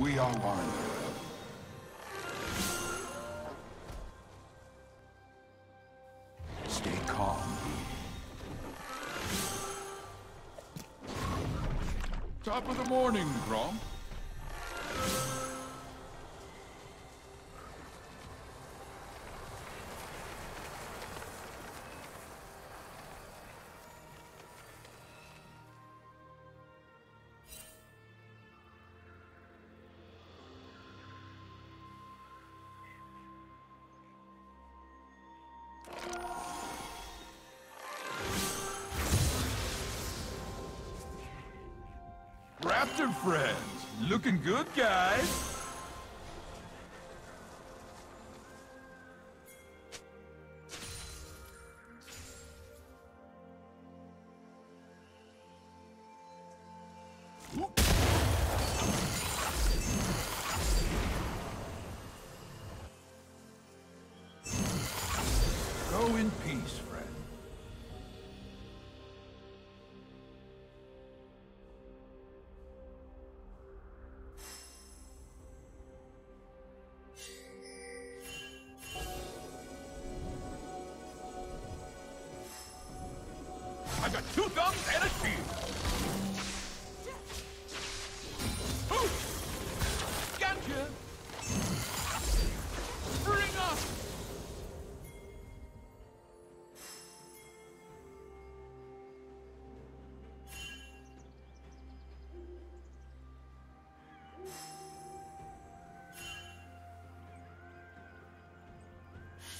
We are one. Stay calm. Top of the morning, Gromp. Friends, looking good, guys. I got two thumbs and a shield. Ooh! Bring up!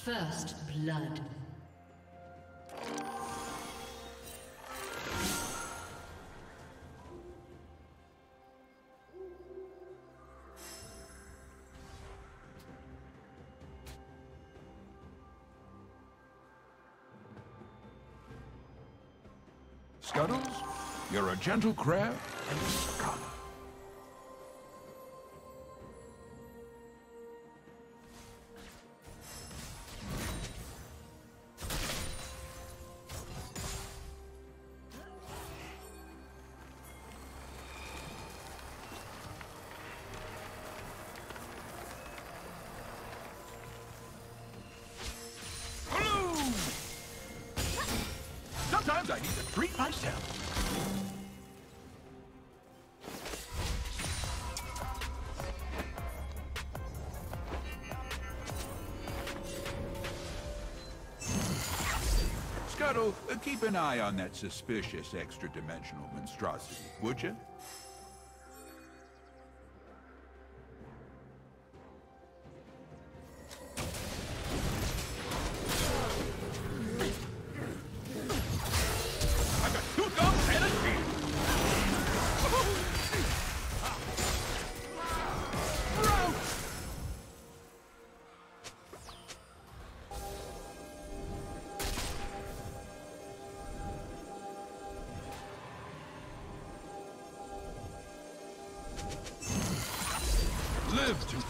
First blood. Gentle crab and scholar. Sometimes I need to treat myself. Keep an eye on that suspicious extra-dimensional monstrosity, would you?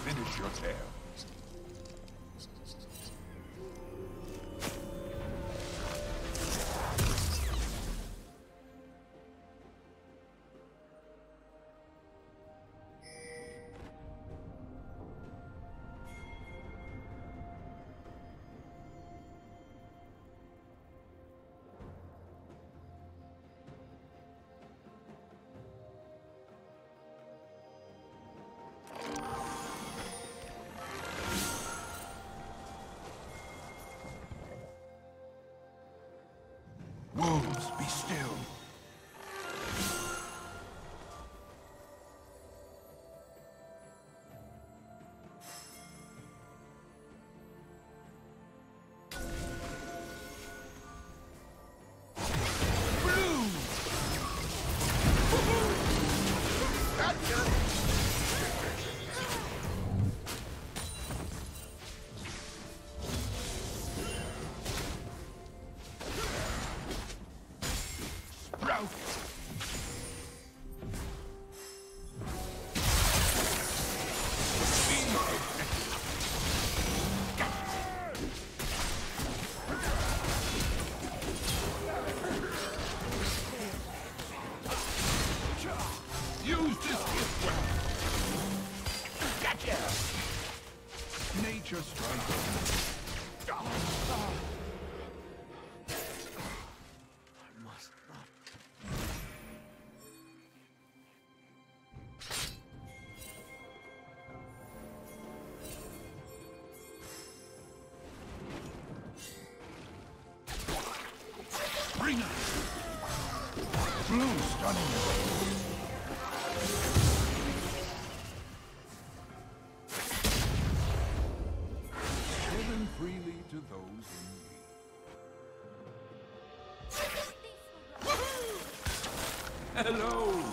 Finish your tale. Wolves, Nature in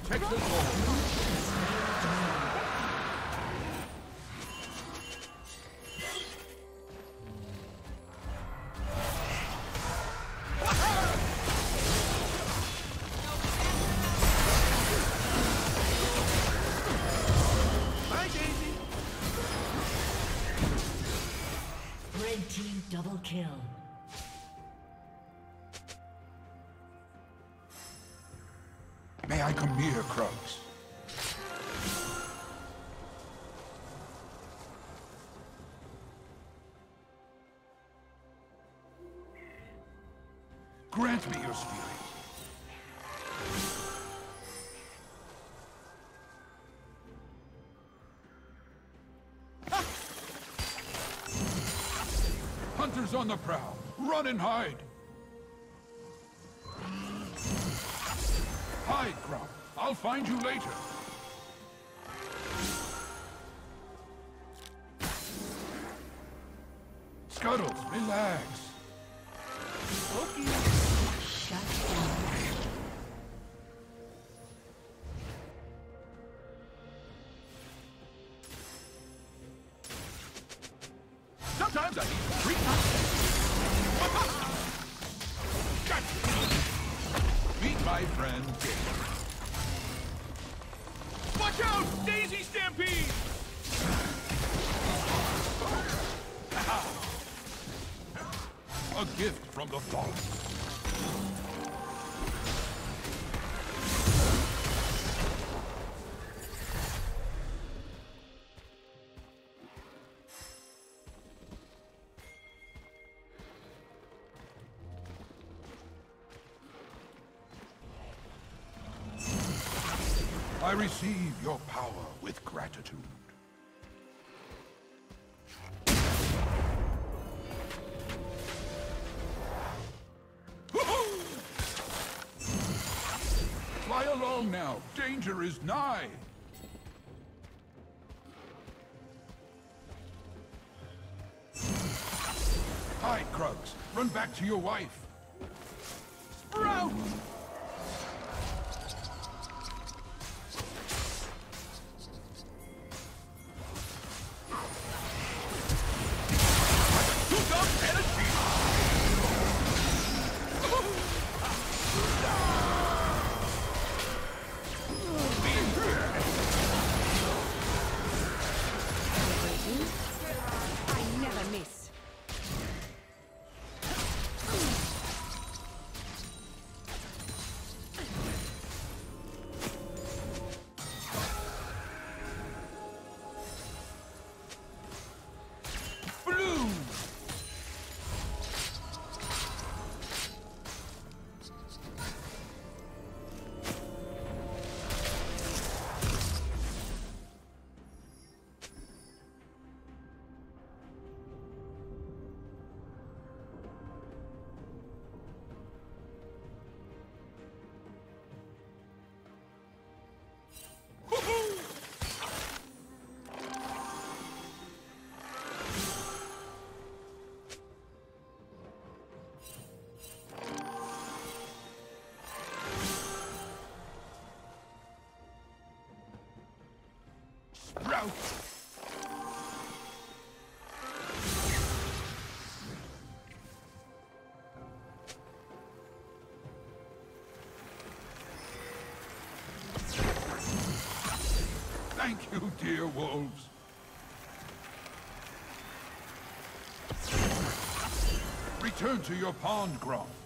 protects us all. Kill. May I come near, Krugs? Grant me your spirit. Hunters on the prowl! Run and hide! Hide, Gromp. I'll find you later. Scuttles, relax. Sometimes I need my friend. Watch out! Daisy Stampede! A gift from the forest. Now. Danger is nigh. Hi, Krugs. Run back to your wife. Thank you, dear wolves. Return to your pond, Gromp.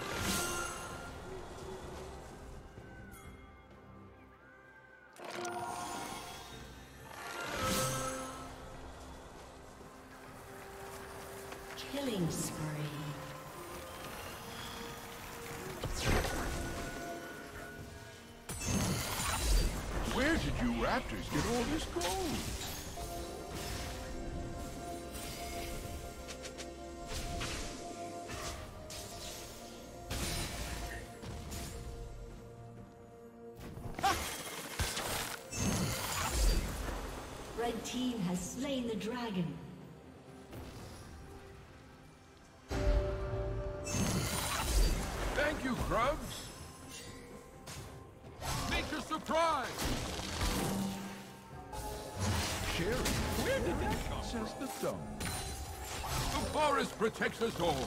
Red team has slain the dragon. Thank you, Grubs. Make a surprise. Sherry, where did that come? Says the stone. The forest protects us all.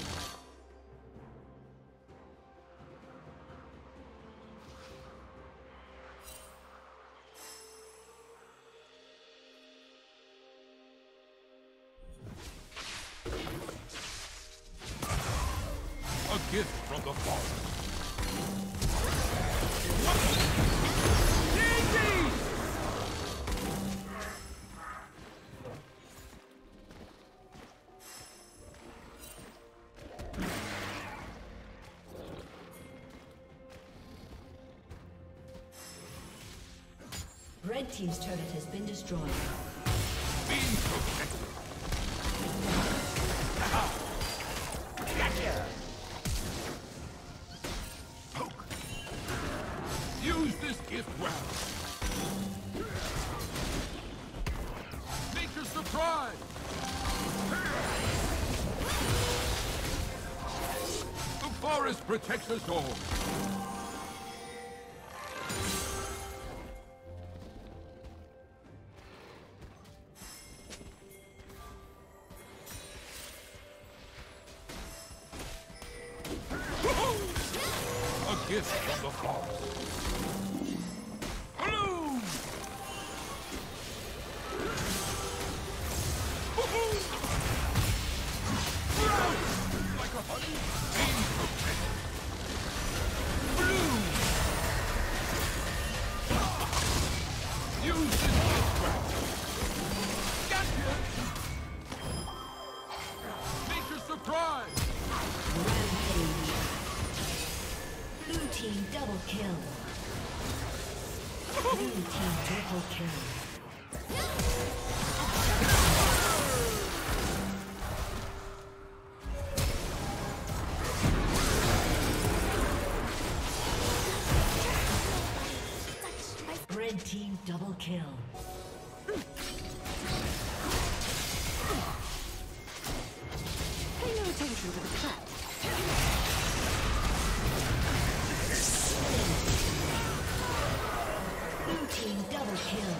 Red team's turret has been destroyed. Being protected. Gotcha! Poke. Use this gift well. Make a surprise. The forest protects us all. Double kill. Pay no attention to the trap. Blue team double kill.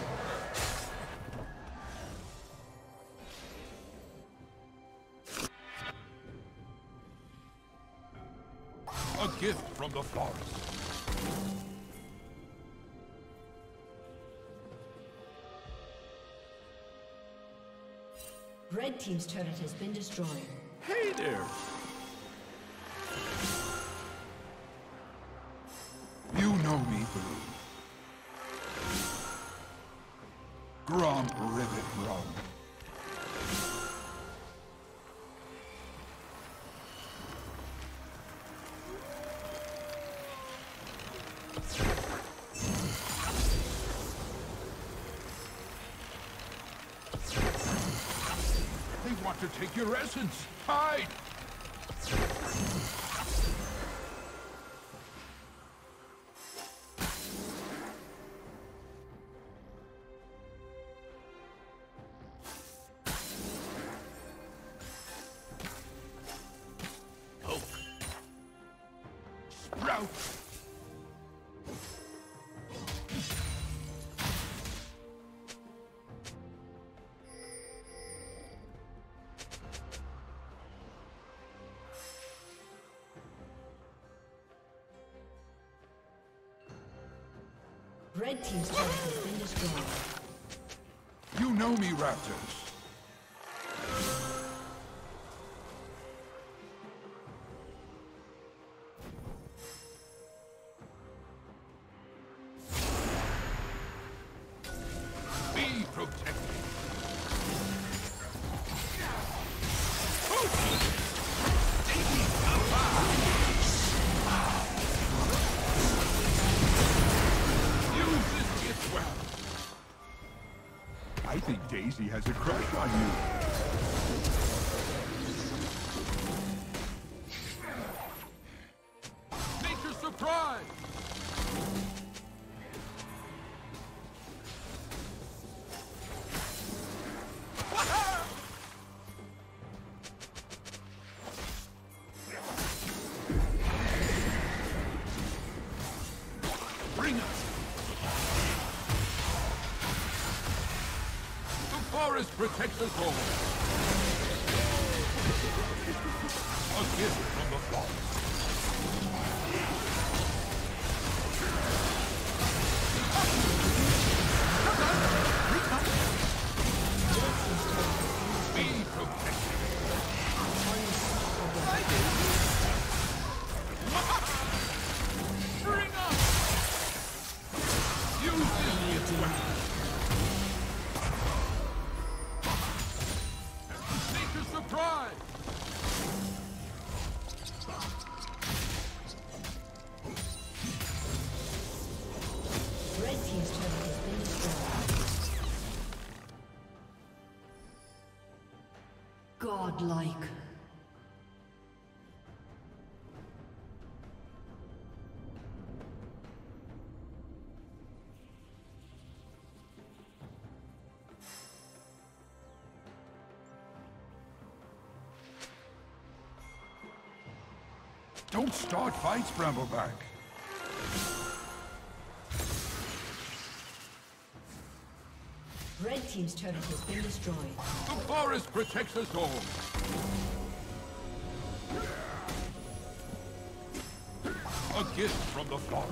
A gift from the forest. Team's turret has been destroyed. Hey there! To take your essence. Hide! Team's turret has been destroyed. You know me, Raptors. Forest protects us all. A gift Godlike. Don't start fights, Brambleback. Red Team's turret has been destroyed. The forest protects us all. A gift from the forest.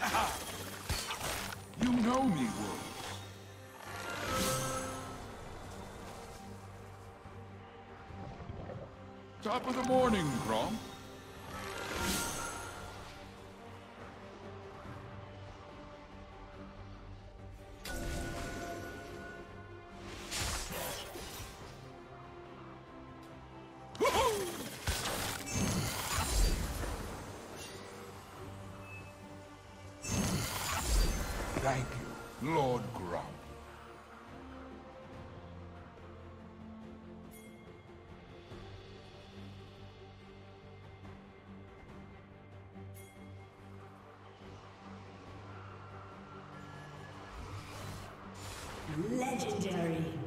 You know me, wolves. Top of the morning, Gromp. Legendary.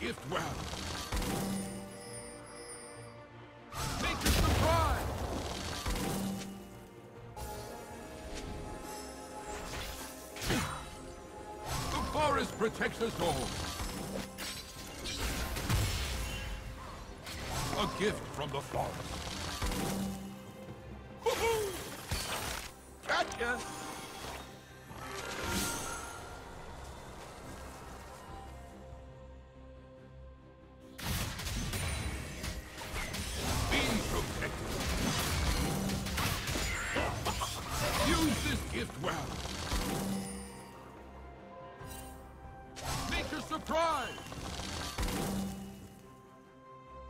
Gift well. Make surprise. The forest protects us all. A gift from the forest. Woohoo! Gotcha!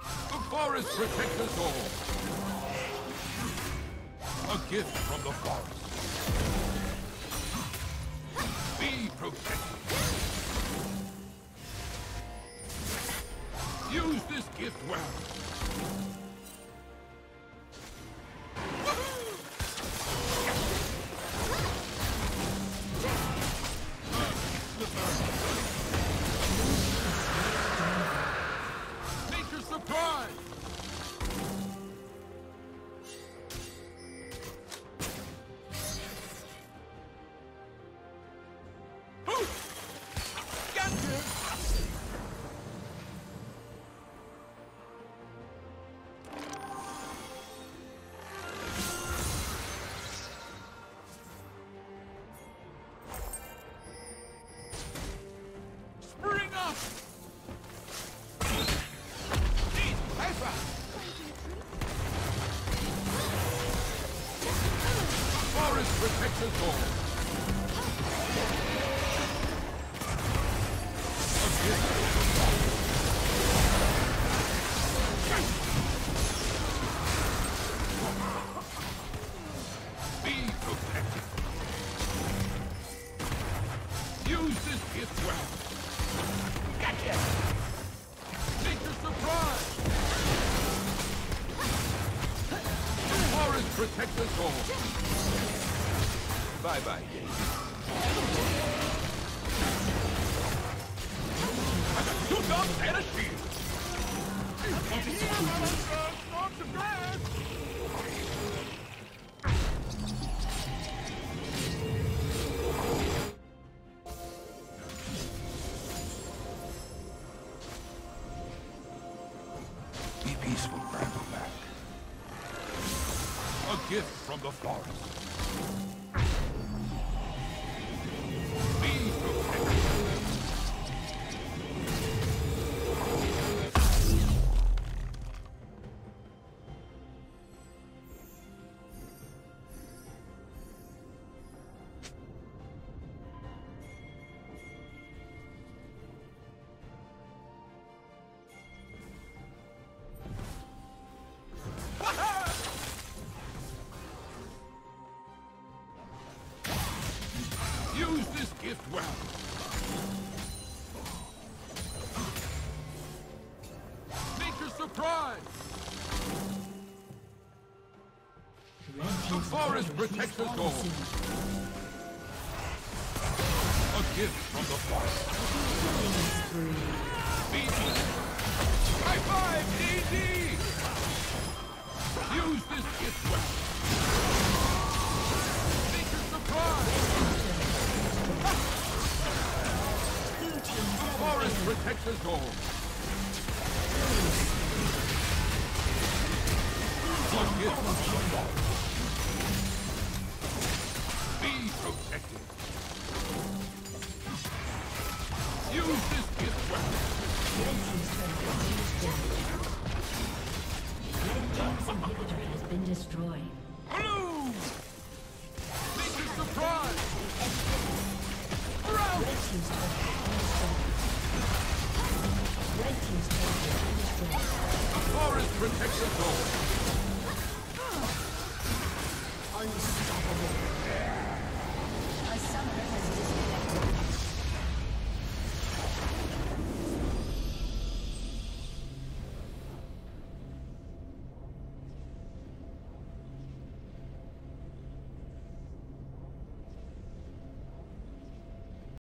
The forest protects us all. A gift from the forest. Be protected. Use this gift well. Bye-bye, two dogs and a shield. Peaceful, Brambleback. A gift from the forest. The forest protects us all. A gift from the forest. High five, DD! Use this gift well. Atlas protects us all. Forgive us.